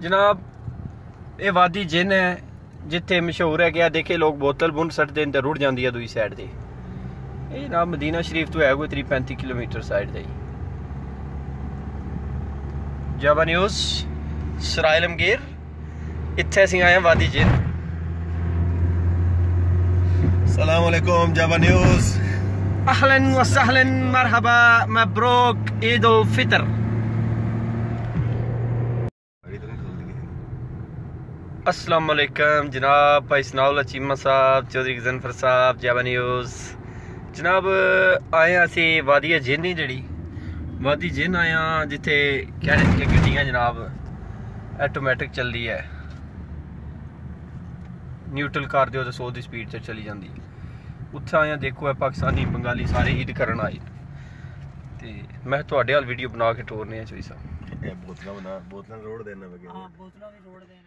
ਜਨਾਬ ਇਹ ਵਾਦੀ ਜਿੰਨ ਹੈ ਜਿੱਥੇ ਮਸ਼ਹੂਰ ਹੈ ਕਿ ਆ ਦੇਖੇ ਲੋਕ ਬੋਤਲ ਬੁੰਨ ਸੱਟਦੇ ਨੇ ਤੇ ਰੁੜ ਜਾਂਦੀ ਹੈ ਦੂਈ ਸਾਈਡ ਤੇ ਇਹ ਨਾ ਮਦੀਨਾ ਸ਼ਰੀਫ ਤੋਂ ਹੈ ਕੋਈ 35 ਕਿਲੋਮੀਟਰ ਸਾਈਡ ਦਾ ਹੀ ਜਾਬਾ ਨਿਊਜ਼ ਸਰਾਇਲਮਗੀਰ ਇੱਥੇ ਅਸੀਂ ਆਏ ਵਾਦੀ ਜਿੰਨ ਸਲਾਮ ਅਲੈਕੁਮ ਜਾਬਾ ਨਿਊਜ਼ ਅਹਲਨ ਵਸਹਲਨ ਮਰਹਬਾ ਮਬਰੂਕ ਈਦ ਉਲ ਫਿਤਰ अस्सलाम वालेकुम जनाब भाई सनाउल्ला चीमा साहब चौधरी गजनफर ਸਾਹਿਬ ਜਾਬਾ ਨਿਊਜ਼ ਜਨਾਬ ਆਏ ਹਾਂ ਅਸੀਂ ਵਾਦੀ ਜਿੰਨੀ ਜਿਹੜੀ ਵਾਦੀ ਜਿੰਨ ਆਏ ਹਾਂ ਜਿੱਥੇ ਕਹਿੰਦੇ ਕਿ ਗੱਡੀਆਂ ਜਨਾਬ ਆਟੋਮੈਟਿਕ ਚੱਲਦੀ ਹੈ ਨਿਊਟਰਲ ਕਰ ਦਿਓ ਤੇ 100 ਦੀ ਸਪੀਡ ਤੇ ਚਲੀ ਜਾਂਦੀ ਹੈ ਉੱਥੇ ਆਏ ਹਾਂ ਦੇਖੋ ਇਹ ਪਾਕਿਸਤਾਨੀ ਬੰਗਾਲੀ ਸਾਰੇ ਈਦ ਕਰਨ ਆਏ ਤੇ ਮੈਂ ਤੁਹਾਡੇ ਹਾਲ ਵੀਡੀਓ ਬਣਾ ਕੇ ਟੋਰਨੇ ਆ ਚੋਈ ਸਾਹਿਬ ਇਹ ਬੋਤਲਾਂ ਬਣਾ ਬੋਤਲਾਂ ਰੋੜ ਦੇਣਾ ਵਗੇ ਹਾਂ ਬੋਤਲਾਂ ਵੀ ਰੋੜ ਦੇਣ